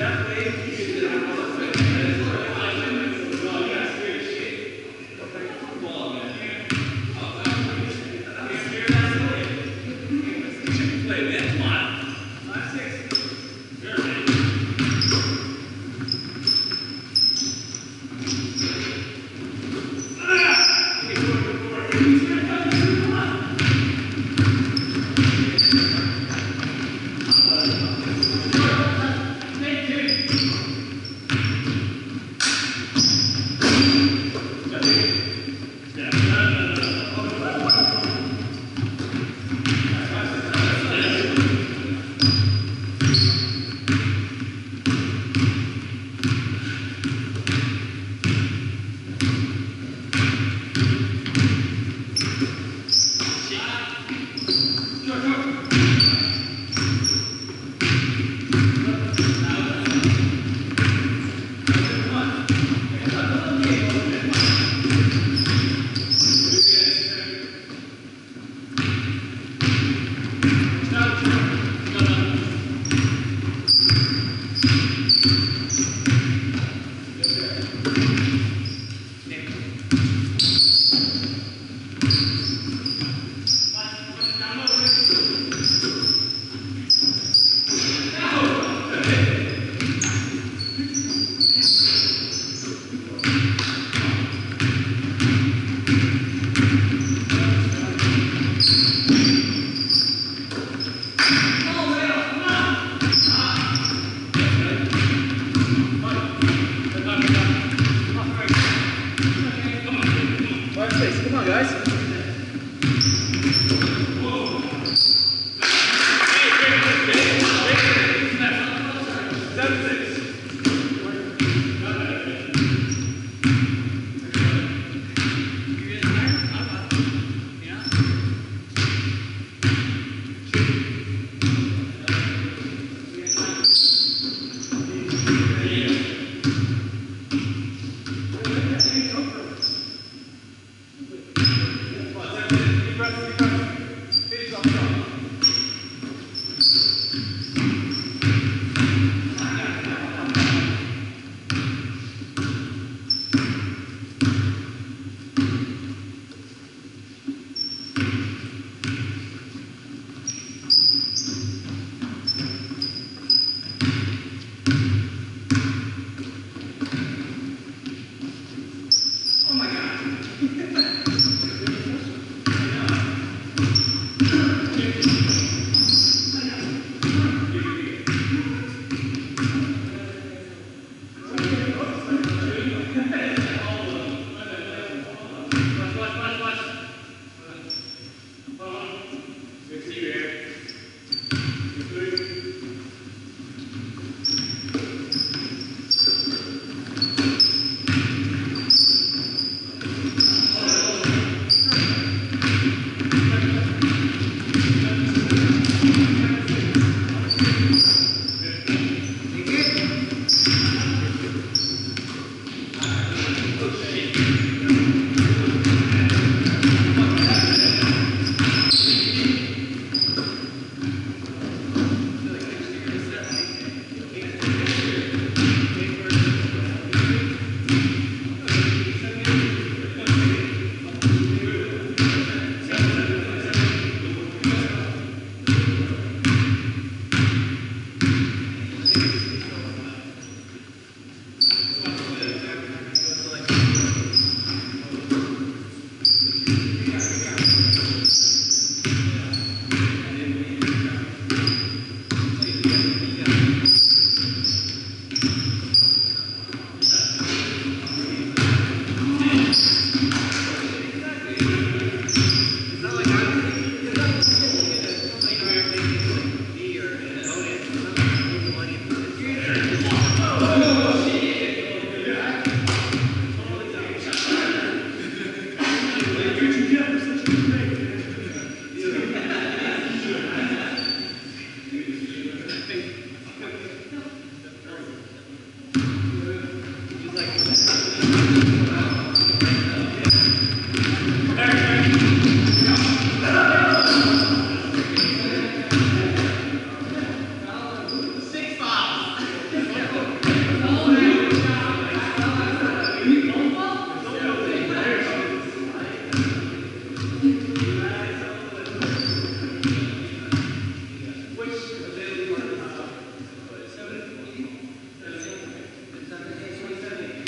That way, Thank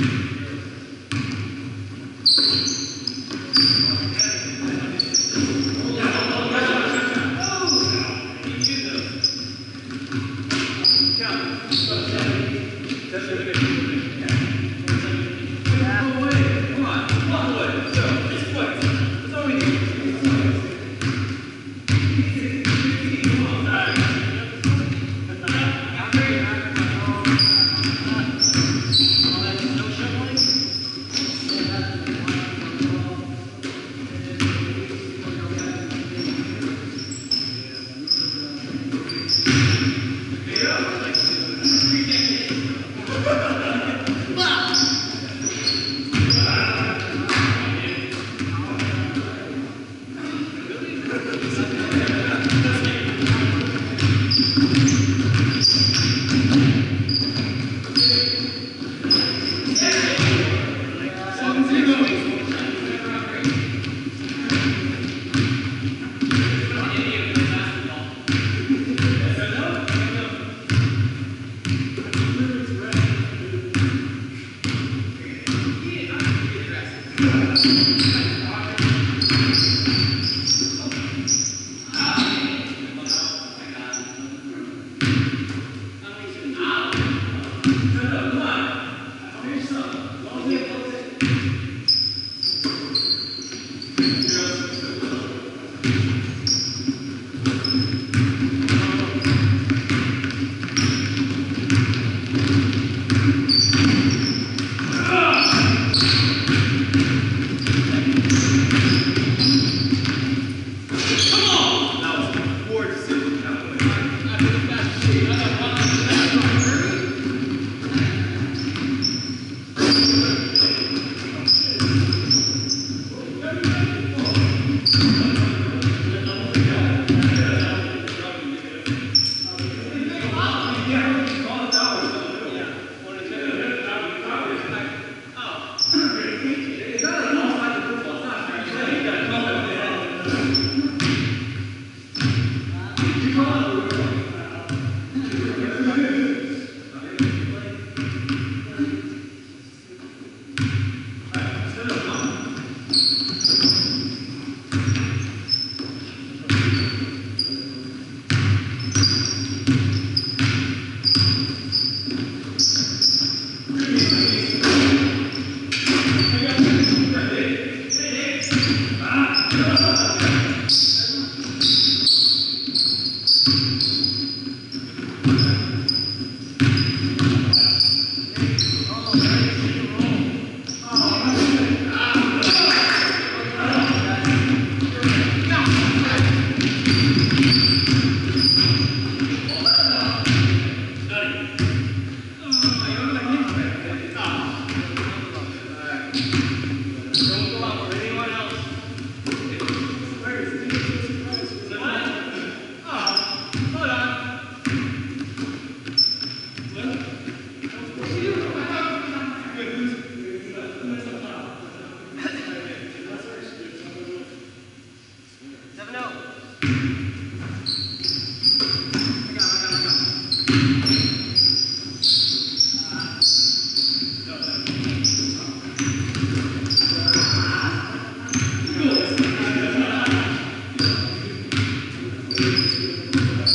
Thank you.